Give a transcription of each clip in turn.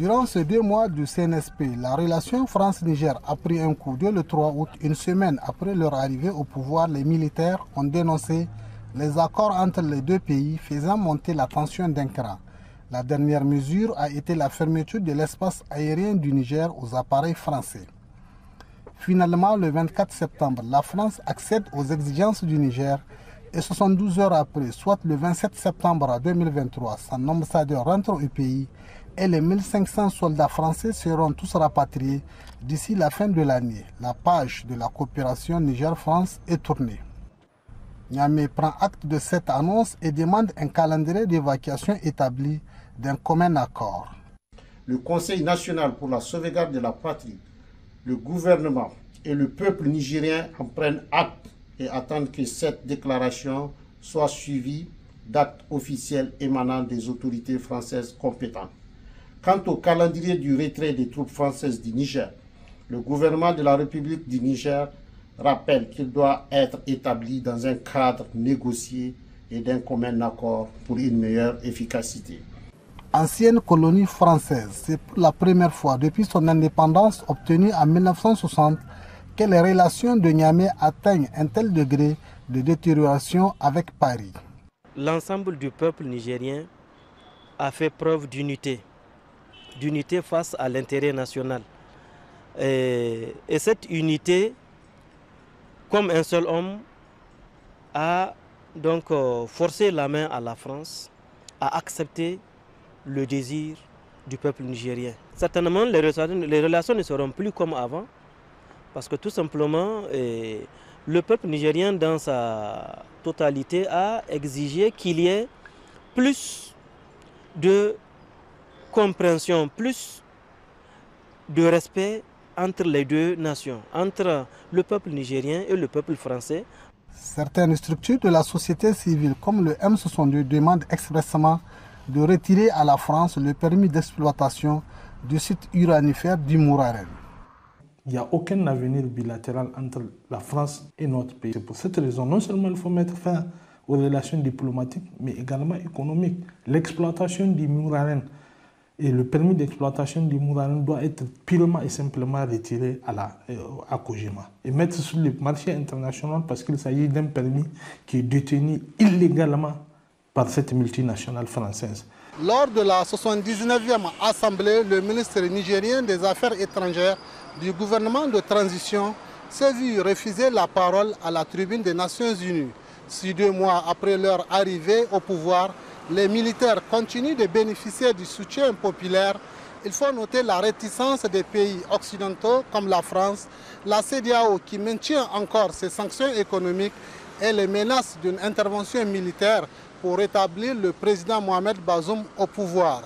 Durant ces deux mois du CNSP, la relation France-Niger a pris un coup. Dès le 3 août, une semaine après leur arrivée au pouvoir, les militaires ont dénoncé les accords entre les deux pays faisant monter la tension d'un cran. La dernière mesure a été la fermeture de l'espace aérien du Niger aux appareils français. Finalement, le 24 septembre, la France accède aux exigences du Niger et 72 heures après, soit le 27 septembre 2023, son ambassadeur rentre au pays et les 1500 soldats français seront tous rapatriés d'ici la fin de l'année. La page de la coopération Niger-France est tournée. Niamey prend acte de cette annonce et demande un calendrier d'évacuation établi d'un commun accord. Le Conseil national pour la sauvegarde de la patrie, le gouvernement et le peuple nigérien en prennent acte et attendent que cette déclaration soit suivie d'actes officiels émanant des autorités françaises compétentes. Quant au calendrier du retrait des troupes françaises du Niger, le gouvernement de la République du Niger rappelle qu'il doit être établi dans un cadre négocié et d'un commun accord pour une meilleure efficacité. Ancienne colonie française, c'est pour la première fois depuis son indépendance obtenue en 1960 que les relations de Niamey atteignent un tel degré de détérioration avec Paris. L'ensemble du peuple nigérien a fait preuve d'unité, d'unité face à l'intérêt national. Et, et cette unité comme un seul homme, a donc euh, forcé la main à la France, à accepter le désir du peuple nigérien. Certainement, les relations, ne seront plus comme avant, parce que tout simplement, le peuple nigérien, dans sa totalité, a exigé qu'il y ait plus de compréhension, plus de respect entre les deux nations, entre le peuple nigérien et le peuple français. Certaines structures de la société civile, comme le M62, demandent expressément de retirer à la France le permis d'exploitation du site uranifère du Mouraren. Il n'y a aucun avenir bilatéral entre la France et notre pays. C'est pour cette raison, non seulement il faut mettre fin aux relations diplomatiques, mais également économiques. L'exploitation du Mouraren et le permis d'exploitation du Mourane doit être purement et simplement retiré à, la, euh, à Kojima et mettre sur le marché international parce qu'il s'agit d'un permis qui est détenu illégalement par cette multinationale française. Lors de la 79e Assemblée, le ministre nigérien des Affaires étrangères du gouvernement de transition s'est vu refuser la parole à la tribune des Nations Unies. Six deux mois après leur arrivée au pouvoir, les militaires continuent de bénéficier du soutien populaire, il faut noter la réticence des pays occidentaux comme la France, la CDAO qui maintient encore ses sanctions économiques et les menaces d'une intervention militaire pour rétablir le président Mohamed Bazoum au pouvoir.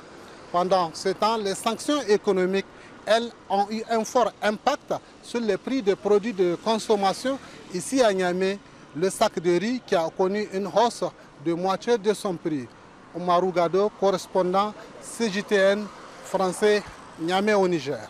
Pendant ce temps, les sanctions économiques, elles, ont eu un fort impact sur les prix des produits de consommation. Ici à Niamey, le sac de riz qui a connu une hausse de moitié de son prix. Omarou Gado, correspondant CJTN français Niamey au Niger.